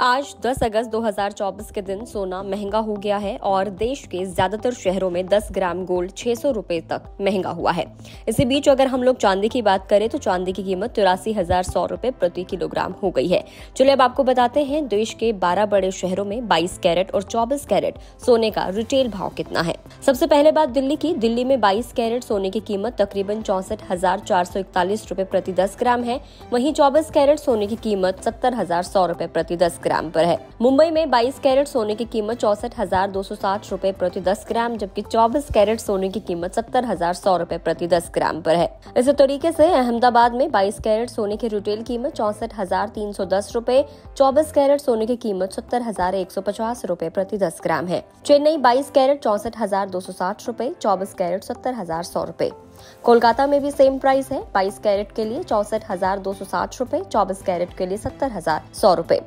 आज 10 अगस्त 2024 के दिन सोना महँगा हो गया है और देश के ज़्यादातर शहरों में 10 ग्राम गोल्ड छह सौ रूपए तक महँगा हुआ है। इसी बीच अगर हम लोग चांदी की बात करें तो चांदी की कीमत तिरासी हज़ार सौ रूपए प्रति किलोग्राम हो गई है। चलिए अब आपको बताते हैं देश के 12 बड़े शहरों में 22 कैरेट और 24 कैरेट सोने का रिटेल भाव कितना है। सबसे पहले बात दिल्ली की। दिल्ली में 22 कैरेट सोने की कीमत तकरीबन चौसठ हज़ार चार सौ इकतालीस रूपए प्रति दस ग्राम है। वहीं चौबीस कैरेट सोने की कीमत सत्तर हज़ार सौ रूपए प्रति दस ग्राम ग्राम पर है। मुंबई में 22 कैरेट सोने की कीमत चौसठ हज़ार दो सौ साठ रूपए प्रति 10 ग्राम, जबकि 24 कैरेट सोने की कीमत सत्तर हज़ार सौ रूपए प्रति 10 ग्राम पर है। इसी तरीके से अहमदाबाद में 22 कैरेट सोने की रिटेल कीमत चौसठ हज़ार तीन सौ दस रूपए, चौबीस कैरेट सोने की कीमत सत्तर हज़ार एक सौ पचास रूपए प्रति दस ग्राम है। चेन्नई बाईस कैरेट चौसठ हज़ार दो सौ साठ रूपए, चौबीस कैरेट सत्तर हज़ार सौ रूपए। कोलकाता में भी सेम प्राइस है, बाईस कैरेट के लिए चौसठ हज़ार दो सौ साठ रूपए, चौबीस कैरेट के लिए सत्तर हज़ार सौ रूपए।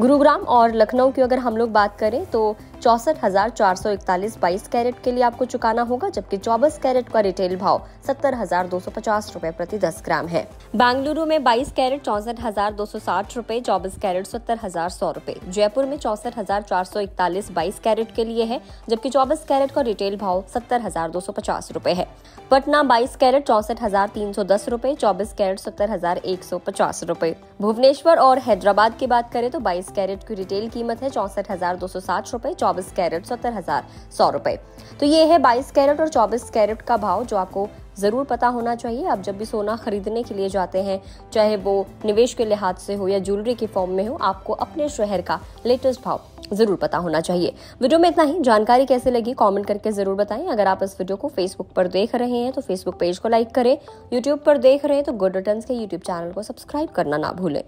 गुरुग्राम और लखनऊ की अगर हम लोग बात करें तो चौसठ हज़ार चार सौ इकतालीस बाईस कैरेट के लिए आपको चुकाना होगा, जबकि चौबीस कैरेट का रिटेल भाव सत्तर हज़ार दो सौ पचास रूपए प्रति दस ग्राम है। बेंगलुरु में बाईस कैरेट चौसठ हज़ार दो सौ साठ रूपए, चौबीस कैरेट सत्तर हज़ार सौ रूपए। जयपुर में चौसठ हज़ार चार सौ इकतालीस बाईस कैरेट के लिए है, जबकि चौबीस कैरेट का रिटेल भाव सत्तर हज़ार दो सौ पचास रूपए है। पटना बाईस कैरेट चौसठ हज़ार तीन सौ दस रूपए, चौबीस कैरेट सत्तर हज़ार एक सौ पचास रूपए। भुवनेश्वर और हैदराबाद की बात करें तो बाईस कैरेट की रिटेल कीमत है चौसठ हज़ार दो सौ साठ रूपए चौबीस कैरेट सत्तर हज़ार सौ रुपए। तो ये है बाईस कैरेट और चौबीस कैरेट का भाव, जो आपको ज़रूर पता होना चाहिए। आप जब भी सोना खरीदने के लिए जाते हैं, चाहे वो निवेश के लिहाज से हो या ज्वेलरी के फॉर्म में हो, आपको अपने शहर का लेटेस्ट भाव ज़रूर पता होना चाहिए। वीडियो में इतना ही। जानकारी कैसे लगी कमेंट करके ज़रूर बताएँ। अगर आप इस वीडियो को फेसबुक पर देख रहे हैं तो फेसबुक पेज को लाइक करें। यूट्यूब पर देख रहे हैं तो गुड रिटर्न के यूट्यूब चैनल को सब्सक्राइब करना ना भूलें।